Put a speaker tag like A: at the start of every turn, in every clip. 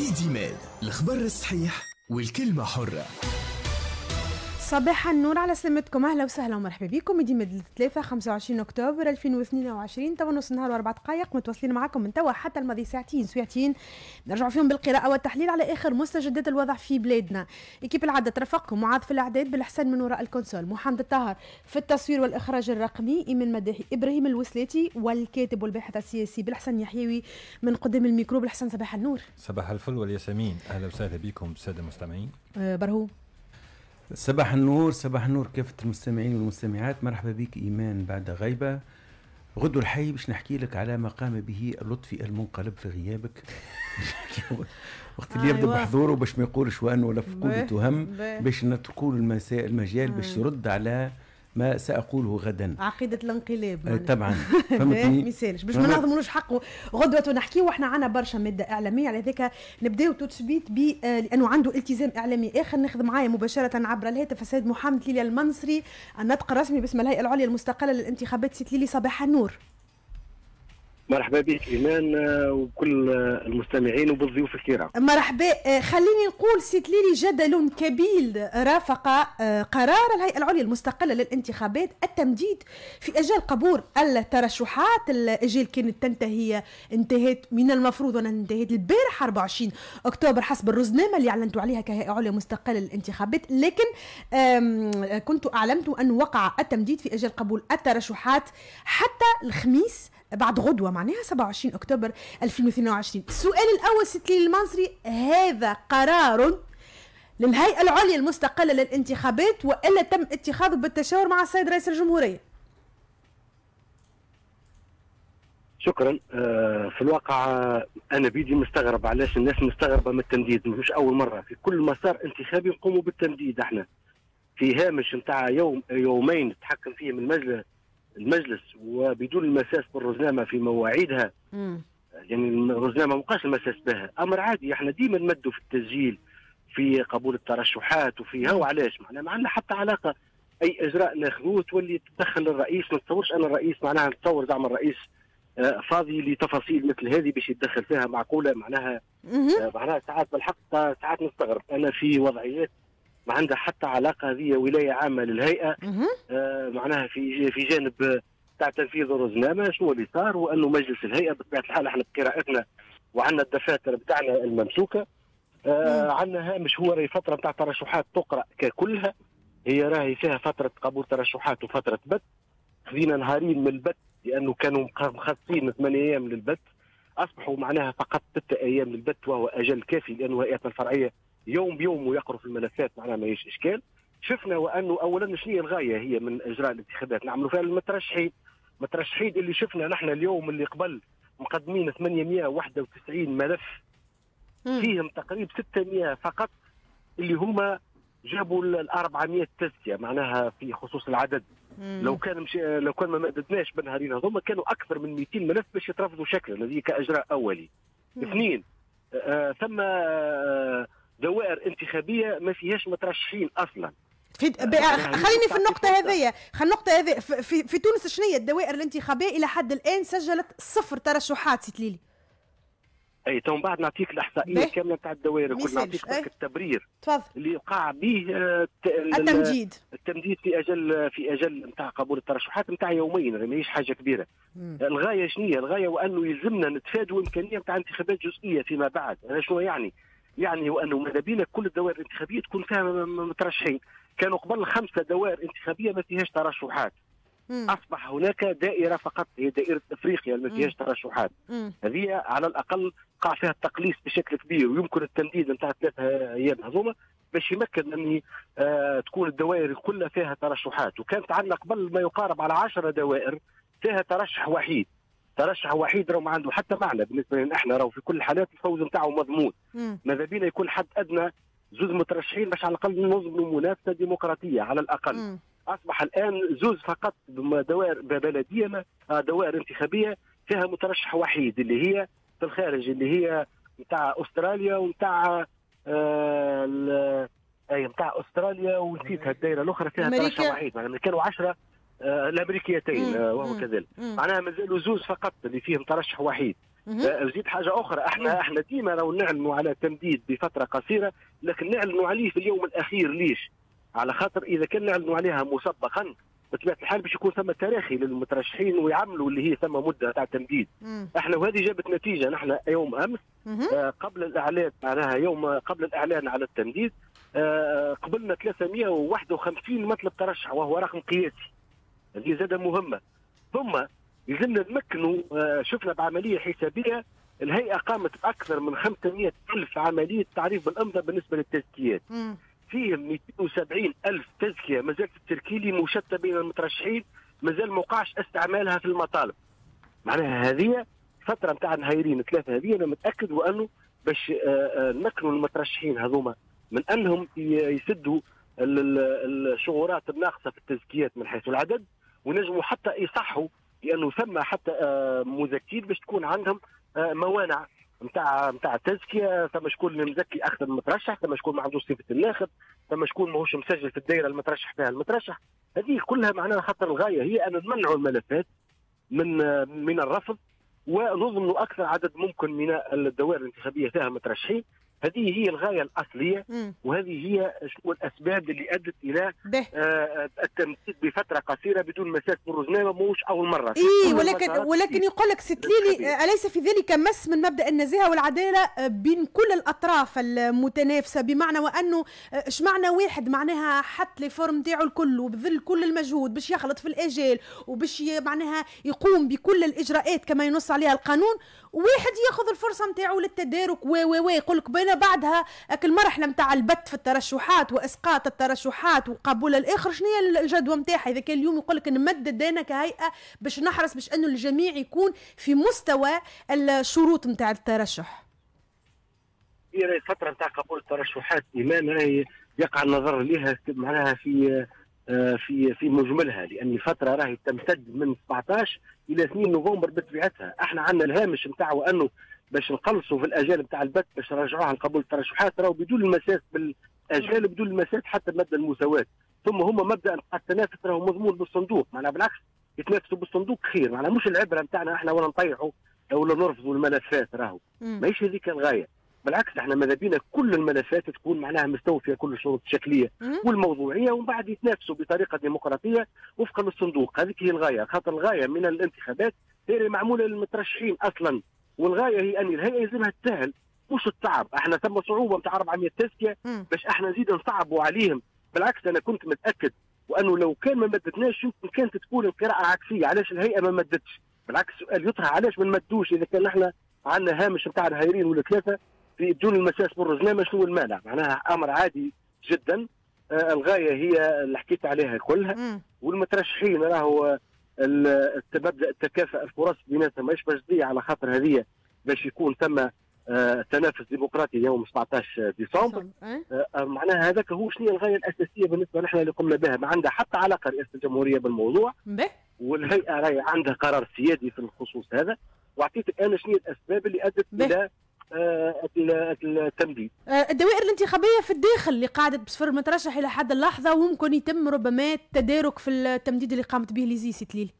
A: ميدي ميل الخبر الصحيح والكلمة حرة.
B: صباح النور على سلامتكم. أهلا وسهلا ومرحبا بكم. ميدي ميد 3 25 أكتوبر 2022 توا نص النهار وأربع دقائق متواصلين معكم من توا حتى الماضي ساعتين ساعتين. نرجعوا فيهم بالقراءة والتحليل على آخر مستجدات الوضع في بلادنا. équipe العاده ترافقكم معاذ في الأعداد بالاحسان من وراء ال console. محمد الطاهر في التصوير والإخراج الرقمي ايمن مداحي إبراهيم الوسلاتي والكاتب والباحث السياسي بالحسن يحيوي من قدام الميكرو. بالحسن صباح النور.
C: صباح الفل والياسمين. أهلا وسهلا بكم الساده المستمعين.
B: أه برهو.
D: صباح النور صباح النور كافة المستمعين والمستمعات مرحبا بك إيمان بعد غيبة غدو الحي باش نحكي لك على ما قام به اللطفي المنقلب في غيابك وقت اللي يبدأ
B: أيوة.
D: بحضوره باش ما يقولش وأن ولا فقود تهم. باش نتركوا المساء المجال باش. يرد على ما سأقوله غدا.
B: عقيدة الانقلاب
D: آه،
B: معناها.
D: طبعا. فهمتني؟
B: ما يسألش. باش ما؟ نهضمولوش حقه. غدوة ونحكيو وإحنا عنا برشا مادة إعلامية. على ذاك نبداو tout de suite ب آه، لأنه عنده التزام إعلامي آخر. ناخذ معايا مباشرة عبر الهاتف السيد محمد التليلي المنصري. الناطق الرسمي باسم الهيئة العليا المستقلة للانتخابات سي التليلي صباح النور.
E: مرحبا بك إيمان آه، وكل آه، المستمعين وبالضيوف الكرام.
B: مرحبا. آه، خليني نقول سي التليلي جدل كبير رافق قرار الهيئة العليا المستقلة للانتخابات التمديد في أجال قبول الترشحات. الأجال كانت تنتهي انتهت من المفروض أن انتهت البارح 24 أكتوبر حسب الرزنامة اللي أعلنتوا عليها كهيئة عليا مستقلة للانتخابات. لكن كنت أعلمت أن وقع التمديد في أجال قبول الترشحات حتى الخميس بعد غدوة معناها 27 أكتوبر 2022 السؤال الأول ليلى المنصري هذا قرار للهيئة العليا المستقلة للانتخابات وإلا تم اتخاذه بالتشاور مع السيد رئيس الجمهورية؟
E: شكرا. آه، في الواقع أنا بيدي مستغرب علاش الناس مستغربة من التمديد؟ مش أول مرة. في كل مسار انتخابي نقوموا بالتمديد إحنا. في هامش نتاع يوم يومين تحكم فيهم المجلس المجلس وبدون المساس بالرزنامة في مواعيدها. يعني الرزنامة ما بقاش المساس بها. أمر عادي إحنا ديما نمدوا في التسجيل في قبول الترشحات وفي هو علاش؟ معناها ما عندنا حتى علاقة. أي إجراء ناخذوه تولي تدخل الرئيس ما نتصورش أنا الرئيس معناها نتصور زعما الرئيس آه، فاضي لتفاصيل مثل هذه باش يتدخل فيها معقولة معناها. آه، معناها ساعات بالحق ساعات نستغرب. أنا في وضعيات ما عندها حتى علاقة هذه ولاية عامة
B: للهيئة.
E: آه، معناها في في جانب آه، تاع تنفيذ الرزنامه شنو اللي صار وأنه مجلس الهيئة بطبيعة الحال إحنا بقراءتنا وعندنا الدفاتر بتاعنا الممسوكة. آه عندنا هامش هو راهي فترة بتاع ترشحات تقرأ ككلها. هي راهي فيها فترة قبول ترشحات وفترة بث. خذينا نهارين من البث لأنه كانوا مخ- مخصصين ثمان أيام للبث. أصبحوا معناها فقط ستة أيام للبث وهو أجل كافي لأنه هيئتنا الفرعية يوم بيوم ويقروا في الملفات معناها ما يش إشكال. شفنا وأنه اولا شنو هي الغاية هي من إجراء الانتخابات؟ نعملوا فيها المترشحين. المترشحين اللي شفنا نحن اليوم اللي قبل مقدمين 891 ملف
B: مم.
E: فيهم تقريبا 600 فقط اللي هما جابوا ال 400 تزكيه معناها في خصوص العدد.
B: مم.
E: لو كان مش لو كان ما مددناش بالنهارين هذوما كانوا أكثر من 200 ملف باش يترفضوا شكلا هذه كإجراء أولي. اثنين آه ثم آه دوائر انتخابية ما فيهاش مترشحين أصلا
B: في بقى- خليني في النقطة هذه خل النقطة هذه في, في, تونس هي الدوائر الانتخابية إلى حد الآن سجلت صفر ترشحات سي التليلي
E: أي تو من بعد نعطيك
B: الإحصائية.
E: كاملة نتاع الدوائر
B: ما يسالش.
E: نعطيك التبرير
B: تفضل
E: اللي وقع به آه، الت- ال-
B: التمجيد
E: التمديد في أجل في أجل نتاع قبول الترشحات نتاع يومين يعني ماهيش حاجة كبيرة
B: مم.
E: الغاية شنو هي؟ الغاية وأنه يلزمنا نتفادوا إمكانية نتاع انتخابات جزئية فيما بعد هذا شنو يعني؟ يعني وأنه ماذا بينا كل الدوائر الانتخابية تكون فيها مترشحين. كانوا قبل خمسة دوائر انتخابية ما فيهاش ترشحات. أصبح هناك دائرة فقط هي دائرة إفريقيا اللي ما فيهاش ترشحات. هذه على الأقل قع فيها التقليص بشكل كبير ويمكن التمديد نتاع ثلاثة أيام هذوما باش يمكن أن آه تكون الدوائر كلها فيها ترشحات. وكانت عندنا قبل ما يقارب على عشرة دوائر فيها ترشح وحيد. ترشح وحيد راهو ما عنده حتى معنى بالنسبة لنا إحنا راهو في كل الحالات الفوز نتاعه مضمون. ماذا بينا يكون حد أدنى زوز مترشحين باش على الأقل ننظموا منافسه ديمقراطية على الأقل
B: مم.
E: أصبح الآن زوز فقط دوائر بلديه آه، دوائر انتخابية فيها مترشح وحيد اللي هي في الخارج اللي هي نتاع أستراليا ونتاع آه أي نتاع أستراليا ونسيتها الدائرة الأخرى فيها. ترشح وحيد معناها كانوا 10 آه الأمريكيتين
B: مم.
E: آه وهو. كذلك. معناها مازالوا زوز فقط اللي فيهم ترشح وحيد. آه، زيد حاجة أخرى إحنا إحنا ديما لو نعلنوا على تمديد بفترة قصيرة لكن نعلنوا عليه في اليوم الأخير ليش؟ على خاطر إذا كان نعلنوا عليها مسبقا بطبيعة الحال باش يكون ثم تراخي للمترشحين ويعملوا اللي هي ثم مدة تاع تمديد. إحنا وهذه جابت نتيجة نحن يوم
B: أمس.
E: آه، قبل الإعلان معناها يوم قبل الإعلان على التمديد آه، قبلنا 351 مطلب ترشح وهو رقم قياسي هذه زادة مهمة. ثم يلزمنا نمكنوا آه، شفنا بعملية حسابية الهيئة قامت بأكثر من 500 ألف عملية تعريف بالامضاء بالنسبة للتزكيات.
B: مم.
E: فيهم 270 ألف تزكية ما زالت التركيلي مشتته بين المترشحين مازال ما وقعش استعمالها في المطالب. معناها هذه فترة نتاع نهايرين ثلاثة هذه أنا متأكد وأنه باش آه، آه، نمكنوا المترشحين هذوما. من أنهم يسدوا ال- ال- الشغورات الناقصة في التزكيات من حيث العدد ونجموا حتى يصحوا لأنه ثم حتى آه، مزكين باش تكون عندهم آه، موانع. نتاع نتاع التزكيه ثم شكون مزكي من المترشح ثم شكون ما عندوش صفة الناخب ثم شكون ماهوش مسجل في الدائره المترشح فيها المترشح. هذه كلها معناها خاطر الغاية. هي أن نمنعوا الملفات من آه، من الرفض ونضمنوا أكثر عدد ممكن من الدوائر الانتخابية فيها مترشحين. هذه هي الغاية
B: الأصلية.
E: وهذه هي شنو الأسباب اللي أدت
B: إلى
E: آه، التمديد بفترة قصيرة بدون مساس بالرزنامه موش أول مرة.
B: اي ولكن ولكن يقول لك سي التليلي
E: الخبير.
B: آه، أليس في ذلك مس من مبدأ النزاهة والعدالة آه، بين كل الأطراف المتنافسة؟ بمعنى وأنه آه، اش معنى واحد؟ معناها حط les efforts نتاعو الكل وبذل كل المجهود باش يخلط في الاجال وباش معناها يقوم بكل الإجراءات كما ينص عليها القانون؟ واحد ياخذ الفرصة نتاعو للتدارك و و و يقول لك بين بعدها المرحله نتاع البت في الترشحات واسقاط الترشحات وقبول الآخر. شنو هي الجدوى نتاعها إذا كان اليوم يقول لك نمدد أنا كهيئه باش نحرص باش أنه الجميع يكون في مستوى الشروط نتاع الترشح.
E: هي الفترة نتاع قبول الترشحات إيمان راهي يقع النظر لها معناها في في في مجملها لأن الفترة راهي تمتد من 17 إلى 2 نوفمبر بطبيعتها. إحنا عندنا الهامش نتاعو أنه باش نقلصوا في الاجال نتاع البت باش نرجعوها لقبول الترشحات راهو بدون المساس بالاجال بدون المساس حتى مبدأ المساواة. ثم هم مبدأ التنافس راهو مضمون بالصندوق. معناها بالعكس يتنافسوا بالصندوق خير. معناها مش العبرة نتاعنا إحنا ولا نطيحوا ولا نرفضوا الملفات راهو. ماهيش هذيك الغاية. بالعكس إحنا ماذا بينا كل الملفات تكون معناها مستوفية كل الشروط
B: الشكلية.
E: والموضوعية ومن بعد يتنافسوا بطريقة ديمقراطية وفقا للصندوق هذيك هي الغاية. خاطر الغاية من الانتخابات هي معمولة للمترشحين أصلا والغاية هي أن الهيئة يلزمها تسهل. مش الصعب إحنا ثم صعوبة نتاع 400
B: تزكية.
E: باش إحنا نزيد نصعبوا عليهم. بالعكس أنا كنت متأكد وأنه لو كان ما مددناش يمكن كانت تكون القراءه عكسية. علاش الهيئة ما مدتش بالعكس السؤال يطرح علاش ما نمدوش؟ إذا كان إحنا عندنا هامش نتاع الهايرين ولا ثلاثة بدون المساس بالرزنامه شنو المانع؟ معناها أمر عادي جدا. آه الغاية هي اللي حكيت عليها كلها
B: مم.
E: والمترشحين راهو مبدا التكافؤ الفرص بيناتهم. ماهيش تضيع على خاطر هذه باش يكون ثم آه، تنافس ديمقراطي يوم 17 ديسمبر.
B: أه؟
E: آه، معناها هذاك هو شنو الغاية الأساسية بالنسبة نحن اللي قمنا بها. ما عندها حتى علاقة رئاسة الجمهورية بالموضوع.
B: به.
E: والهيئة راهي عندها قرار سيادي في الخصوص هذا. واعطيتك أنا شنو الأسباب اللي
B: أدت.
E: إلى آه، ال- التمديد
B: آه، الدوائر الانتخابية في الداخل اللي قاعدة بصفر المترشح إلى حد اللحظة وممكن يتم ربما التدارك في التمديد اللي قامت به ليزي تليل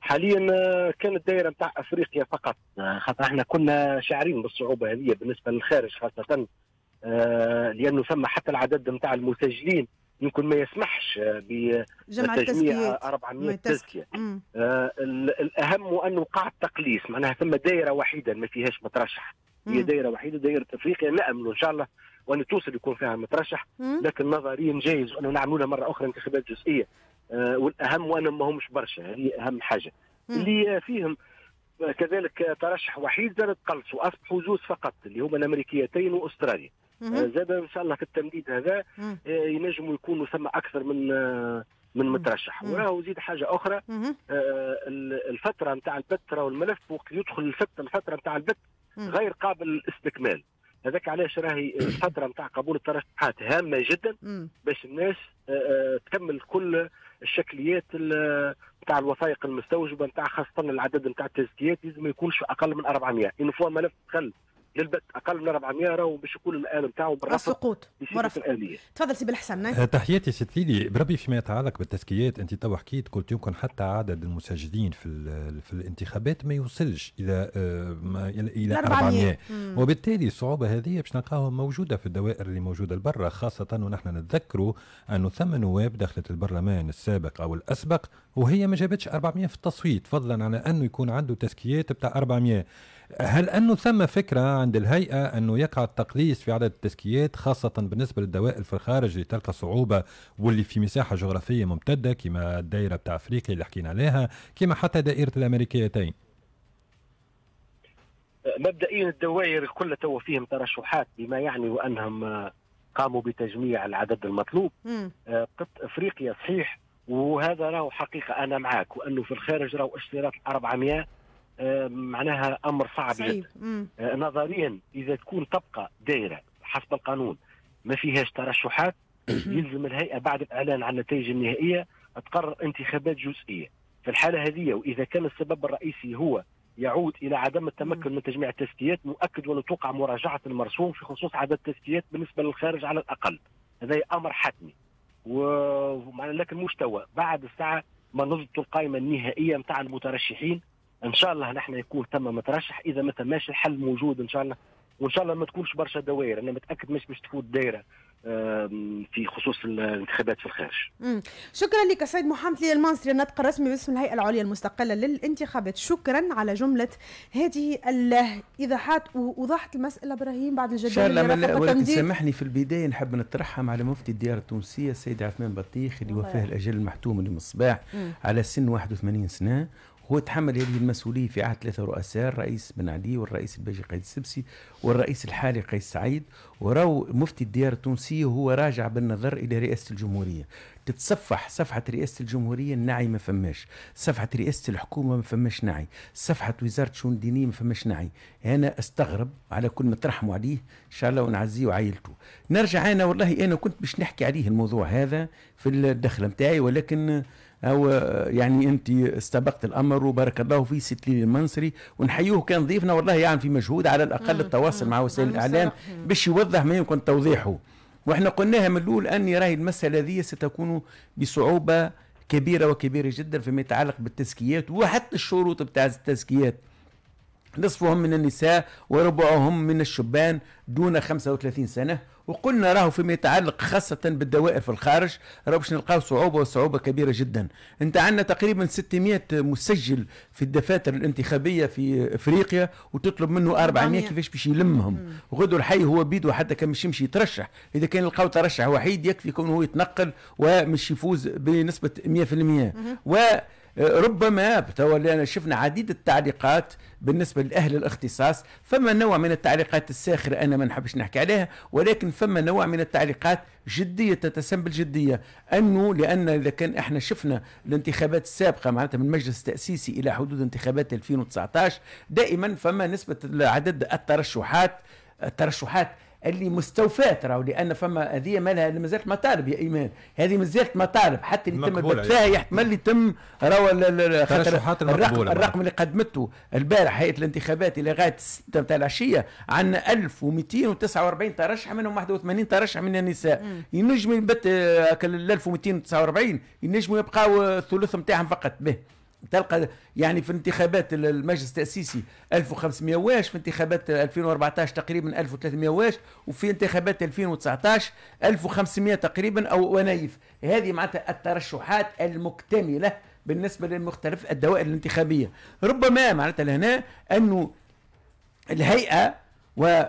E: حاليا آه، كانت الدائره نتاع أفريقيا فقط. آه، خاطر إحنا كنا شاعرين بالصعوبة هذه بالنسبة للخارج خاصة آه، لأنه ثم حتى العدد نتاع المسجلين يمكن ما يسمحش بتجميع
B: التزكيات
E: 400
B: ما تزكي. تزكية.
E: آه، ال- الأهم أنه وقع التقليص معناها ثم دائره وحيدة ما فيهاش مترشح هي. دائره وحيدة دائره إفريقيا نامل إن شاء الله وأن توصل يكون فيها مترشح
B: مم.
E: لكن نظريا جايز أنه نعملوا مرة أخرى انتخابات جزئية آه، والأهم هو أنهم ما همش برشا هذه أهم حاجة
B: مم.
E: اللي فيهم كذلك ترشح وحيد زاد قلص واصبحوا زوز فقط اللي هما الأمريكيتين
B: وأستراليا.
E: زاد إن شاء الله في التمديد هذا. آه، ينجموا يكونوا ثم أكثر من آه، من مترشح. وراهو زيد حاجة
B: أخرى.
E: آه، الفترة نتاع البت راهو الملف وقت يدخل الفترة الفترة نتاع البت. غير قابل للاستكمال هذاك علاش راهي الفترة نتاع قبول الترشحات هامة جدا. باش الناس آه، آه، تكمل كل الشكليات ال- نتاع الوثائق المستوجبة نتاع خاصة العدد نتاع التزكيات لازم ما يكونش أقل من 400 ان فوا ملف دخل للبت أقل من 400 راهو باش يكون المآل نتاعو بالرفض.
B: السقوط تفضل سي بالحسن
C: تحياتي سي التليلي بربي فيما يتعلق بالتزكيات أنت تو حكيت قلت يمكن حتى عدد المسجلين في ال- في الانتخابات ما يوصلش إلى آه، ما- إلى إلى 400
B: مم.
C: وبالتالي الصعوبة هذه باش نلقاها موجودة في الدوائر اللي موجودة لبرا خاصة ونحن نتذكروا أنه ثم نواب دخلت البرلمان السابق أو الأسبق وهي ما جابتش 400 في التصويت فضلا عن أنه يكون عنده تزكيات بتاع 400 هل أنه ثم فكرة عند الهيئة أنه يقع التقليص في عدد التزكيات خاصة بالنسبة للدوائر في الخارج اللي تلقى صعوبة واللي في مساحة جغرافية ممتدة كما الدائرة بتاع أفريقيا اللي حكينا عليها كما حتى دائرة الأمريكيتين
E: مبدئيا الدوائر كلها تو فيهم ترشحات بما يعني وانهم آه، قاموا بتجميع العدد المطلوب. آه، قط أفريقيا صحيح وهذا راهو حقيقة أنا معك وأنه في الخارج راهو اشتراط 400 آه، معناها أمر صعب جدا. آه، نظريا إذا تكون تبقى دائره حسب القانون ما فيهاش ترشحات يلزم الهيئة بعد الإعلان عن النتائج النهائية تقرر انتخابات جزئية. في الحالة هذه وإذا كان السبب الرئيسي هو يعود إلى عدم التمكن من تجميع التزكيات مؤكد وان توقع مراجعة المرسوم في خصوص عدد التزكيات بالنسبة للخارج على الأقل. هذا أمر حتمي. و- لكن مستوى بعد الساعة ما نضبط القائمة النهائية نتاع المترشحين إن شاء الله نحن يكون ثم مترشح. إذا ما تماش الحل موجود إن شاء الله. وإن شاء الله ما تكونش برشا دوائر. أنا متأكد مش باش تفوت دائره آم، في خصوص الانتخابات في الخارج.
B: مم. شكرا لك سيد محمد. لي المنصري الناطق الرسمي باسم الهيئة العليا المستقلة للانتخابات. شكرا على جملة هذه الإيضاحات. ووضحت المسألة إبراهيم بعد
D: ان
B: الجدول
D: شاء الله
B: اللي
D: ولكن
B: التمديد.
D: سامحني في البداية نحب نترحم على مفتي الديار التونسية السيد عثمان بطيخ اللي وفاه الأجل المحتوم لمصباح
B: مم.
D: على سن 81 سنة. هو تحمل هذه المسؤولية في عهد ثلاثة رؤساء الرئيس بن علي والرئيس الباجي قيد السبسي والرئيس الحالي قيس سعيد. وراو مفتي الديار التونسية وهو راجع بالنظر إلى رئاسة الجمهورية. تتصفح صفحة رئاسة الجمهورية النعي ما فماش. صفحة رئاسة الحكومة ما فماش نعي. صفحة وزارة الشؤون الدينية ما فماش نعي. أنا أستغرب على كل ما ترحموا عليه إن شاء الله ونعزيه وعائلته. نرجع أنا والله أنا كنت باش نحكي عليه الموضوع هذا في الدخلة متاعي ولكن أو يعني أنت استبقت الأمر وبارك الله في ست ليلى المنصري ونحيوه كان ضيفنا والله يعني في مجهود على الأقل
B: مم.
D: التواصل. مع وسائل.
B: مم.
D: باش يوضح ما يمكن توضيحه وإحنا قلناها من الأول ان راهي المسألة هذه ستكون بصعوبة كبيرة وكبيرة جدا فيما يتعلق بالتزكيات وحتى الشروط بتاع التزكيات نصفهم من النساء وربعهم من الشبان دون 35 سنة وقلنا راهو فيما يتعلق خاصة بالدوائر في الخارج راهو باش نلقاو صعوبة وصعوبة كبيرة جدا. انت عندنا تقريبا 600 مسجل في الدفاتر الانتخابية في إفريقيا وتطلب منه 400
B: 400.
D: كيفاش باش يلمهم. غدو الحي هو بيدو حتى كان مش يمشي يترشح. إذا كان يلقاو ترشح وحيد يكفي يكون هو يتنقل ومش يفوز بنسبة 100% و ربما تولي أنا شفنا عديد التعليقات بالنسبة لأهل الاختصاص فما نوع من التعليقات الساخرة أنا ما نحبش نحكي عليها ولكن فما نوع من التعليقات جدية تتسم بالجدية. أنه لأن إذا كان إحنا شفنا الانتخابات السابقة معناتها من مجلس تأسيسي إلى حدود انتخابات 2019 دائما فما نسبة عدد الترشحات الترشحات اللي مستوفاة راهو لأن فما هذه مالها ما زالت مطالب يا إيمان. هذه ما زالت مطالب حتى اللي تم البت فيها. يحتمل يتم راهو ال- ال- خاطر
C: الترشحات
D: الرقم,
C: المقبولة
D: الرقم اللي قدمته البارح هيئة الانتخابات إلى غاية 6 نتاع العشية عندنا 1249 ترشح منهم 81 ترشح من النساء. ينجم يبت ال 1249 ينجموا يبقاو الثلث نتاعهم فقط به. تلقى يعني في انتخابات المجلس التأسيسي 1500 واش في انتخابات 2014 تقريبا 1300 واش وفي انتخابات 2019 1500 تقريبا أو ونايف. هذه معناتها الترشحات المكتملة بالنسبة لمختلف الدوائر الانتخابية. ربما معناتها لهنا أنه الهيئة و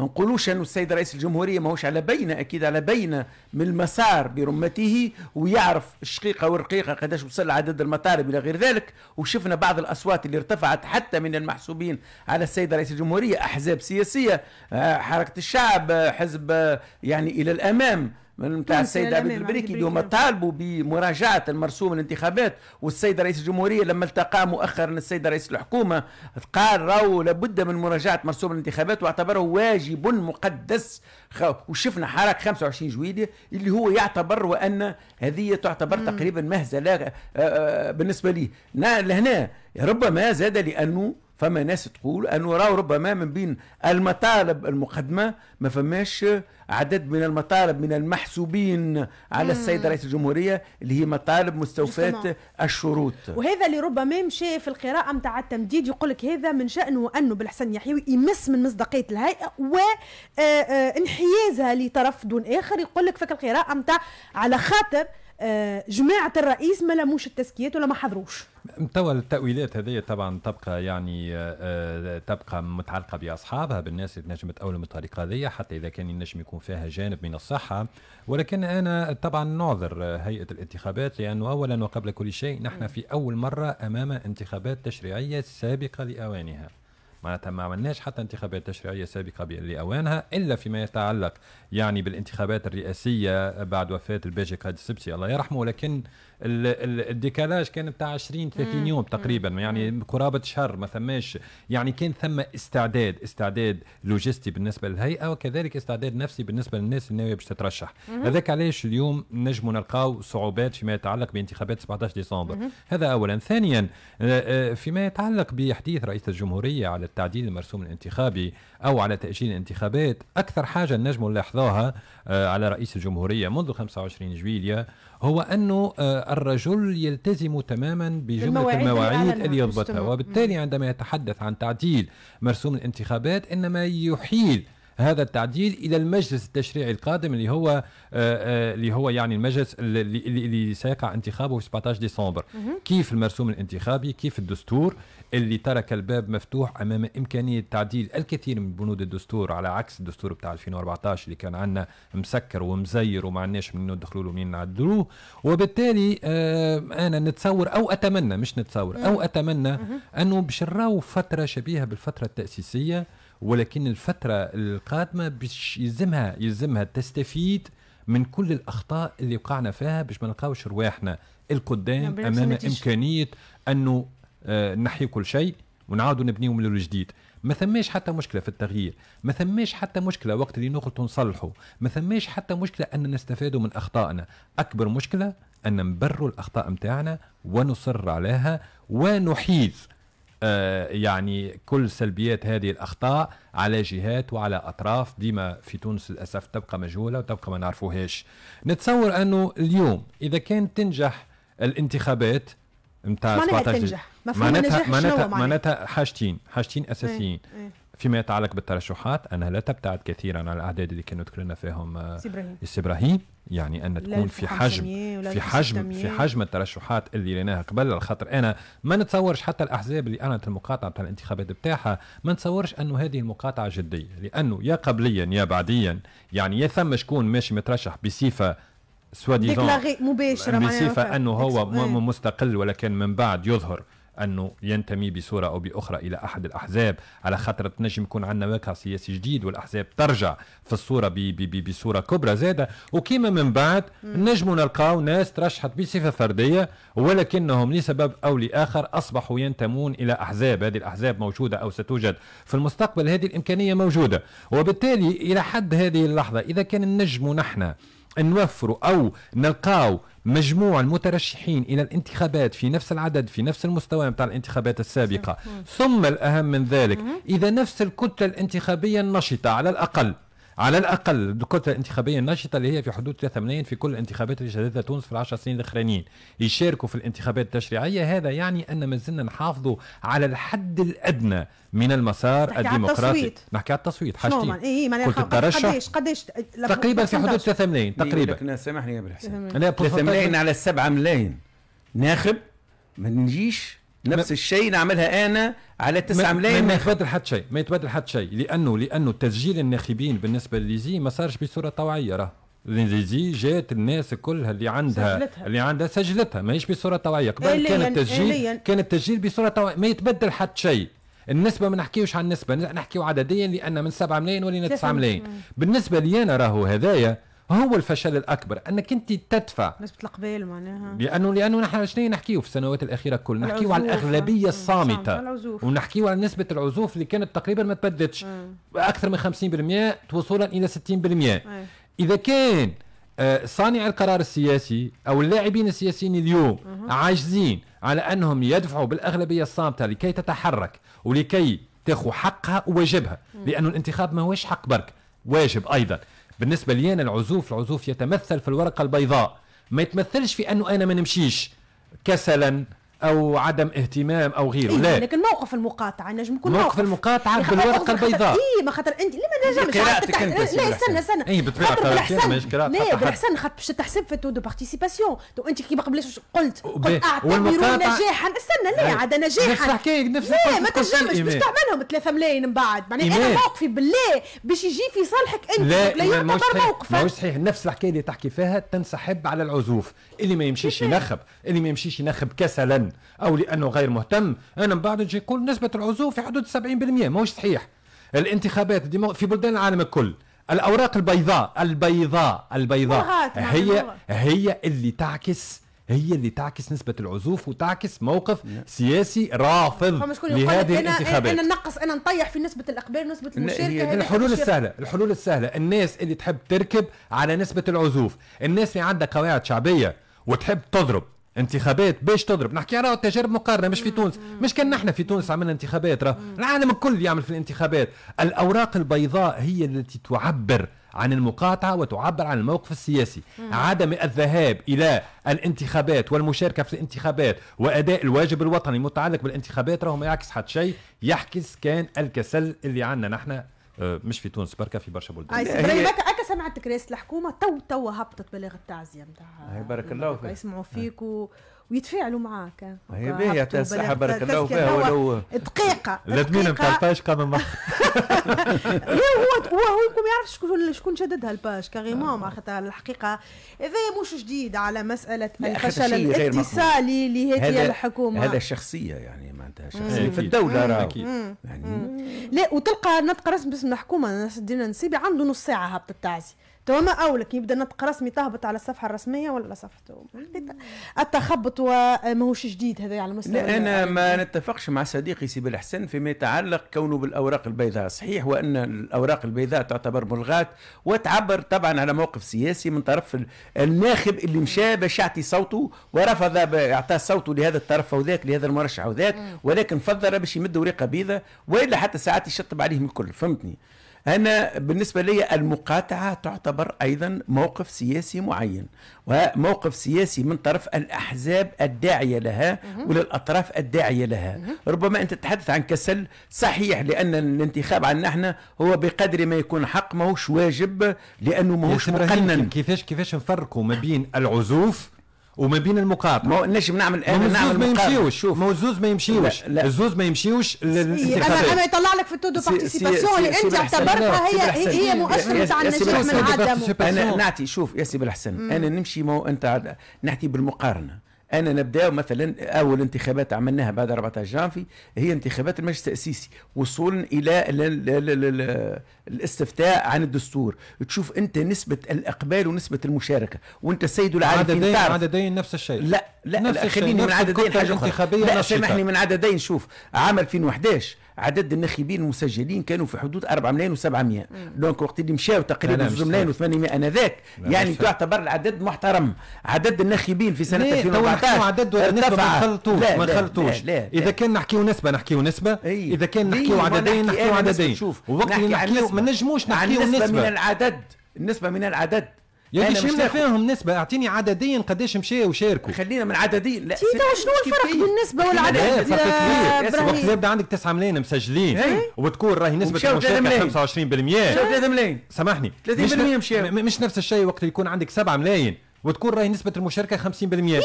D: ما نقولوش أنه السيد رئيس الجمهورية ماهوش على بينة أكيد على بينة من المسار برمته ويعرف الشقيقة والرقيقة قداش وصل عدد المطالب إلى غير ذلك. وشفنا بعض الأصوات اللي ارتفعت حتى من المحسوبين على السيد رئيس الجمهورية أحزاب سياسية آه، حركة الشعب آه، حزب آه، يعني إلى الأمام. من بتاع
B: تونس
D: السيد عبد البريكي اللي
B: البريكي.
D: هم طالبوا بمراجعة المرسوم الانتخابات والسيد رئيس الجمهورية لما التقى مؤخرا السيد رئيس الحكومة قال راهو لابد من مراجعة مرسوم الانتخابات واعتبره واجب مقدس. وشفنا حركه 25 جويلية اللي هو يعتبر وأن هذه تعتبر تقريبا مهزلة آه، آه، بالنسبة لي. نا- لهنا ربما زاد لأنه فما ناس تقول انه راهو ربما من بين المطالب المقدمة ما فماش عدد من المطالب من المحسوبين على السيد رئيس الجمهورية اللي هي مطالب
B: مستوفاة.
D: الشروط.
B: وهذا اللي ربما مشى في القراءة متاع التمديد يقول لك هذا من شأنه أنه بالحسن يحيوي يمس من مصداقية الهيئة وانحيازها لطرف دون آخر. يقول لك فك القراءة متاع على خاطر آه، جماعة الرئيس ما لموش التزكيات ولا ما حضروش.
C: توا التأويلات هذه طبعا تبقى يعني آه، آه، تبقى متعلقة بأصحابها بالناس اللي تنجم تأولهم بالطريقة هذه حتى إذا كان ينجم يكون فيها جانب من الصحة. ولكن أنا طبعا نعذر هيئة الانتخابات لأنه أولا وقبل كل شيء نحن في أول مرة أمام انتخابات تشريعية سابقة لأوانها. معناتها ما عملناش حتى انتخابات تشريعية سابقة لأوانها إلا فيما يتعلق يعني بالانتخابات الرئاسية بعد وفاة الباجي قائد السبسي. الله يرحمه لكن ال- ال- الديكالاج كان بتاع 20 30 يوم تقريبا يعني قرابة شهر ما ثماش. يعني كان ثم استعداد استعداد لوجستي بالنسبة للهيئة وكذلك استعداد نفسي بالنسبة للناس الناويه باش تترشح. هذاك علاش اليوم نجموا نلقاو صعوبات فيما يتعلق بانتخابات 17 ديسمبر. هذا اولا. ثانيا آه، آه، فيما يتعلق بحديث رئيس الجمهورية على التعديل المرسوم الانتخابي أو على تأجيل الانتخابات. أكثر حاجة نجموا نلاحظوها آه، على رئيس الجمهورية منذ 25 جويليا هو أنه آه، الرجل يلتزم تماما بجملة
B: المواعيد اللي
C: يضبطها. وبالتالي عندما يتحدث عن تعديل مرسوم الانتخابات إنما يحيل هذا التعديل إلى المجلس التشريعي القادم اللي هو آه، آه، اللي هو يعني المجلس اللي, اللي اللي سيقع انتخابه في 17 ديسمبر كيف المرسوم الانتخابي؟ كيف الدستور اللي ترك الباب مفتوح أمام إمكانية تعديل الكثير من بنود الدستور على عكس الدستور بتاع 2014 اللي كان عندنا مسكر ومزير وما عندناش منين ندخلوا له ومنين نعدلوه وبالتالي آه أنا نتصور أو أتمنى مش نتصور أو أتمنى أنه باش نراو فترة شبيهة بالفترة التأسيسية ولكن الفترة القادمة باش يلزمها يلزمها تستفيد من كل الأخطاء اللي وقعنا فيها باش ما نلقاوش رواحنا القدام
B: أمام.
C: إمكانية أنه آه، نحيي كل شيء ونعاودوا نبنيو من الجديد ما ثماش حتى مشكلة في التغيير ما ثماش حتى مشكلة وقت اللي نغلطوا نصلحوا ما ثماش حتى مشكلة أن نستفادوا من أخطائنا أكبر مشكلة أن نبروا الأخطاء متاعنا ونصر عليها ونحيل آه، يعني كل سلبيات هذه الأخطاء على جهات وعلى أطراف ديما في تونس للأسف تبقى مجهولة وتبقى ما نعرفوهاش. نتصور أنه اليوم إذا كان تنجح الانتخابات نتاع
B: معناها
C: 17
B: تنجح. مفهوم النجاح شنو
C: معناتها
B: معناها؟
C: معناتها حاجتين حاجتين أساسيين.
B: إيه.
C: فيما يتعلق بالترشحات أنها لا تبتعد كثيرا عن الأعداد اللي كانوا ذكرنا فيهم
B: إبراهيم.
C: يعني أن تكون في
B: 1500
C: حجم في حجم
B: 1600.
C: في حجم الترشحات اللي لقيناها قبل على خاطر أنا ما نتصورش حتى الأحزاب اللي أعلنت المقاطعة بتاع الانتخابات بتاعها ما نتصورش أنه هذه المقاطعة جدية. لأنه يا قبليا يا بعديا يعني يا ثم شكون ماشي مترشح بصفة سوا ديزون
B: مباشره
C: بصفة أنه هو مستقل ولكن من بعد يظهر. أنه ينتمي بصورة أو بأخرى إلى أحد الأحزاب. على خاطر تنجم يكون عندنا واقع سياسي جديد والأحزاب ترجع في الصورة ب- ب- ب- بصورة كبرى زادة. وكيما من بعد نجموا نلقاو ناس ترشحت بصفة فردية ولكنهم لسبب أو لآخر أصبحوا ينتمون إلى أحزاب. هذه الأحزاب موجودة أو ستوجد في المستقبل. هذه الإمكانية موجودة. وبالتالي إلى حد هذه اللحظة إذا كان نجموا نحن نوفروا أو نلقاو مجموع المترشحين إلى الانتخابات في نفس العدد في نفس المستوى بتاع الانتخابات السابقة. ثم الأهم من ذلك إذا نفس الكتلة الانتخابية النشطة على الأقل على الأقل الكتلة الانتخابية النشطه اللي هي في حدود 3 ملايين في كل الانتخابات اللي شهدتها تونس في العشر سنين الأخرانيين. يشاركوا في الانتخابات التشريعية هذا يعني أن ما زلنا نحافظوا على الحد الأدنى من المسار
B: نحكي على
C: الديمقراطي.
B: التصويت.
C: نحكي على التصويت
B: شنو
C: حاجتين.
B: معناها
C: قلت
B: خ-
C: الترشح
B: قديش قديش؟
C: تقريبا في حدود 3 ملايين تقريبا.
D: لكن سامحني يا بالحسن
C: لا
D: 3 ملايين على 7 ملايين. ناخب ما نجيش نفس الشيء نعملها أنا على 9
C: ما,
D: ملايين
C: ما. يتبدل حتى شيء ما يتبدل حتى شيء لأنه لأنه تسجيل الناخبين بالنسبة لليزي ما صارش بصورة طوعية راه ليزي جات الناس كلها اللي عندها
B: سجلتها.
C: اللي عندها سجلتها ماهيش بصورة طوعية قبل كان التسجيل. كان التسجيل بصورة طوعية ما يتبدل حتى شيء النسبة ما نحكيوش عن النسبة نحكيو عدديا لأن من 7 ملايين ولينا 9
B: تسعة
C: ملايين. بالنسبة لي أنا راهو هذايا هو الفشل الأكبر أنك أنت تدفع.
B: نسبه القبائل معناها.
C: لأنه لأنه نحن شنو نحكيو في السنوات الأخيرة كل؟ نحكيو على. الأغلبية
B: مم. الصامتة.
C: ونحكيو على نسبة العزوف اللي كانت تقريبا ما تبدلتش أكثر من 50% وصولا إلى 60% إذا كان آه، صانع القرار السياسي أو اللاعبين السياسيين اليوم عاجزين على أنهم يدفعوا بالأغلبية الصامتة لكي تتحرك ولكي تاخذ حقها وواجبها. لأنه الانتخاب ما هوش حق برك واجب أيضا. بالنسبة لي أنا العزوف العزوف يتمثل في الورقة البيضاء. ما يتمثلش في أنه أنا ما نمشيش. كسلا أو عدم اهتمام أو غيره.
B: إيه
C: لا.
B: لكن موقف المقاطعة نجم يكون
C: موقف
B: خاطر
C: بالورقة
B: خاطر-
C: البيضاء.
B: اي ما خاطر انت لما نجمش
D: قراءتك أنت
B: لا استنى استنى.
C: إيه، قراءتي أنا
B: بالأحسن-
C: ماهيش قراءة
B: لا. بالحسن خاطر باش تحسب في taux de participation تو أنت كي ما قبلش قلت. قلت اعتبروا نجاحا. استنى لا
C: أي.
B: عاد
C: نفس
B: نجاحا
C: الحكاية نفس
B: لا ما تنجمش باش. تعملهم 3 ملايين من بعد. معناها
C: أنا.
B: موقفي بالله باش يجي في صالحك أنت.
C: لا
B: يعتبر موقفك
C: ماهوش صحيح. نفس الحكاية اللي تحكي فيها تنسحب على العزوف. اللي ما يمشيش ينخب اللي ما يمشيش ينخب كسلا. أو لأنه غير مهتم. أنا من بعد نجي يقول نسبة العزوف في حدود 70% ماهوش صحيح. الانتخابات. في بلدان العالم الكل. الأوراق البيضاء البيضاء البيضاء. هي. هي اللي تعكس هي اللي تعكس نسبة العزوف وتعكس موقف سياسي رافض لهذه
B: أنا
C: الانتخابات.
B: أنا نقص أنا نطيح في نسبة الاقبال ونسبه
D: هي
B: المشاركة. هذه
C: الحلول. السهلة. الحلول السهلة. الناس اللي تحب تركب على نسبة العزوف. الناس اللي عندها قواعد شعبية وتحب تضرب. انتخابات باش تضرب. نحكي على تجارب مقارنة مش في تونس. مش كان نحن في تونس عملنا انتخابات راه العالم الكل يعمل في الانتخابات. الأوراق البيضاء هي التي تعبر عن المقاطعة وتعبر عن الموقف السياسي. عدم الذهاب إلى الانتخابات والمشاركة في الانتخابات وأداء الواجب الوطني المتعلق بالانتخابات راهو ما يعكس حتى شيء. يعكس كان الكسل اللي عندنا نحن مش في تونس بركة في برشا بلدان
B: هكا هكا سمعتك رئاسه الحكومة تو تو هبطت بلاغ التعزية نتاع
D: بارك الله فيك.
B: يسمعوا فيك و... ويتفاعلوا معاك
D: هي باهية
B: هبطوا
D: الصحة بارك الله فيها ولو
B: دقيقة.
C: نتاع الباش قام
B: هو هو هو يمكن ما يعرفش شكون شكون شددها الباج كاريمون مع خاطر الحقيقة. هذا مش جديد على
D: مسألة
B: الفشل. الاتصالي لهذه الحكومة.
D: هذا شخصية يعني معناتها شخصية
C: أكيد.
D: في الدولة راهو.
C: أكيد.
D: يعني
B: لا وتلقى نطق رسمي باسم الحكومة ناس الدين النسيبي عنده نص ساعة هبط التعزي تو ما اولك يبدأ نطق رسمي تهبط على الصفحة الرسمية ولا صفحته التخبط وماهوش جديد هذا على مستوى
D: لا
B: أنا
D: ما نتفقش مع صديقي سي بالحسن فيما يتعلق كونه بالأوراق البيضاء. صحيح وان الأوراق البيضاء تعتبر ملغاة وتعبر طبعا على موقف سياسي من طرف ال- الناخب اللي مشى باش يعطي صوته ورفض اعطاء صوته لهذا الطرف أو ذاك لهذا المرشح أو ذاك ولكن فضل باش يمد ورقه بيضاء وإلا حتى ساعات يشطب عليهم الكل. فهمتني؟ أنا بالنسبة لي المقاطعة تعتبر أيضا موقف سياسي معين وموقف سياسي من طرف الأحزاب الداعية لها وللأطراف الداعية لها. ربما أنت تتحدث عن كسل صحيح لأن الانتخاب عنا إحنا هو بقدر ما يكون حق ماهوش واجب لأنه ماهوش مقنن.
C: كيفاش كيفاش نفرقوا ما بين العزوف وما بين المقاطعه
D: ما نجم نعمل
C: ما
D: أنا
C: الزوز
D: نعمل
C: ما. يمشيوش
D: شوف
C: ما الزوز ما يمشيوش
D: لا، لا.
C: الزوز ما يمشيوش
B: أنا أنا
C: للانتخابات
B: يطلع لك في
D: ال taux
B: de سي-
D: سي-
B: participation
D: اللي إنت.
B: اعتبرتها هي. هي مؤشر
D: سي
B: النجاح من. عدمه
D: أنا نعطي شوف يا سي بالحسن أنا نمشي مو أنت عاد- نحكي بالمقارنة أنا نبدأ مثلا أول انتخابات عملناها بعد 14 جانفي هي انتخابات المجلس التأسيسي وصولا إلى ال- ال- ال- ال- الاستفتاء عن الدستور. تشوف أنت نسبة الإقبال ونسبة المشاركة وأنت سيد العارفين
C: عددين
D: تعرف.
C: عددين نفس الشيء.
D: لا لا, لا خليني من عددين
C: حاجة
D: أخرى. لا. سامحني من عددين شوف. عام 2011 عدد الناخبين المسجلين كانوا في حدود 4 ملايين و700 donc وقت اللي مشاو تقريبا
C: لا،
D: 2
C: مش
D: ملايين و800 انذاك يعني تعتبر العدد محترم عدد الناخبين في سنة
C: ليه؟ تو نحكيو
D: 2014
C: عدد ولا ما
D: ارتفع.
C: نخلطوش
D: لا،
C: ما نخلطوش
D: إذا.
C: كان نحكيو نسبة نحكيو نسبة
D: أي.
C: إذا كان؟ نحكيو
D: ما
C: عددين
D: نحكي
C: نحكيو. عددين ووقت اللي نحكيو
D: نسبة.
C: ما نجموش نحكيو
D: نسبة من العدد النسبة من العدد
C: يا أخي
D: مش
C: فيهم نسبة أعطيني عددين قداش مشاو وشاركوا
D: خلينا من عددين لا
B: شنو الفرق؟ بالنسبة
D: خلينا
B: والعدد
D: نعرف.
C: فرق كبير؟ وقت يبدا عندك 9 ملايين مسجلين
D: أي.
C: وتكون راهي
D: ملايين.
C: المشاركة 25%
D: شو 3 ملايين
C: سامحني
D: 30%
C: مش ن-
D: مشاو.
C: مش نفس الشيء وقت يكون عندك 7 ملايين وتكون راهي نسبة المشاركة 50%
B: مو ديما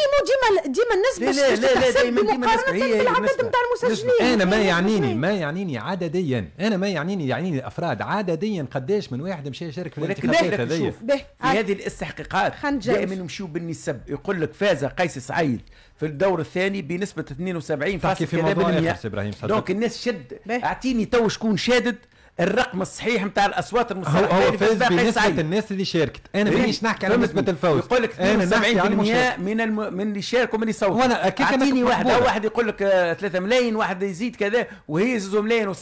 B: ديما النسبة
D: لا، لا، لا، لا،
B: بالعدد
D: النسبة.
B: نتاع المسجلين
C: أنا ما يعنيني. ما يعنيني عدديا أنا ما يعنيني يعنيني الأفراد عدديا قداش من واحد مشى يشارك في الانتخابات هذيا.
D: في. هذه الاستحقاقات. دائما يمشيوا بالنسب يقول لك فاز قيس سعيد في الدور الثاني بنسبة 72
C: تحكي في موضوع صدق.
D: donc الناس شد. أعطيني تو شكون شادد الرقم الصحيح نتاع الأصوات
C: هو
D: المصرحه
C: هو
D: اللي
C: فاز
D: سعيد.
C: الناس اللي شاركت أنا
D: إيه؟
C: مانيش نحكي على؟ نسبة الفوز
D: يقول لك
C: أنا
D: 72%
C: نحكي على المشاركة.
D: من الم... من اللي شاركوا من اللي صوتوا
C: وأنا أكيد كان أعطيني
D: واحد واحد يقول لك آه، 3 ملايين واحد يزيد كذا وهي زوز ملايين و777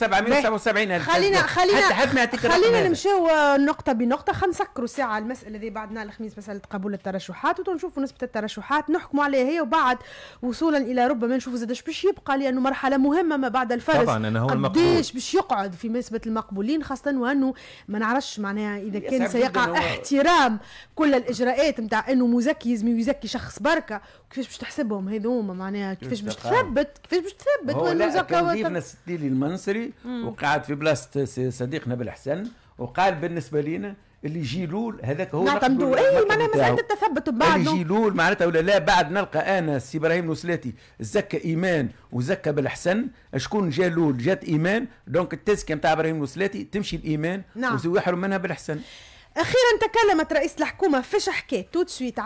D: ألف
B: خلينا خلينا
D: حتى حد ما يعطيك الرقم
B: خلينا
D: هذا.
B: نمشيو نقطة بنقطة خلينا نسكروا ساعة المسألة ذي بعد نهار الخميس مسألة قبول الترشحات ونشوفوا نسبة الترشحات نحكموا عليها هي وبعد وصولا إلى ربما نشوفوا زادش باش يبقى لأنه مرحلة مهمة ما بعد الفرز
C: طبعاً، أنا هو المقبول.
B: قديش باش يقعد في نسبة المقبولين خاصة وأنه ما نعرفش معناها إذا كان سيقع احترام كل الإجراءات نتاع أنه مزكي يزمي يزكي شخص بركة. وكيفاش باش تحسبهم هذوما معناها كيفاش باش. تثبت؟ كيفاش باش تثبت
D: هو
B: وأنه
D: لا
B: زكا
D: كان ضيفنا سي التليلي المنصري وقعد في بلاصة صديقنا بالحسن وقال بالنسبة لنا اللي يجي لول هذاك هو
B: نعتمدوا اي معناها. مسألة التثبت
D: اللي
B: بعد
D: يجي لول معناتها ولا لا بعد نلقى أنا سي إبراهيم الوسلاتي زكى إيمان وزكى بالحسن. شكون جا لول جات إيمان. donc التزكية نتاع إبراهيم الوسلاتي تمشي لإيمان
B: نعم.
D: ويحرم منها بالحسن.
B: أخيرا تكلمت رئيس الحكومة فيش حكاية. tout de suite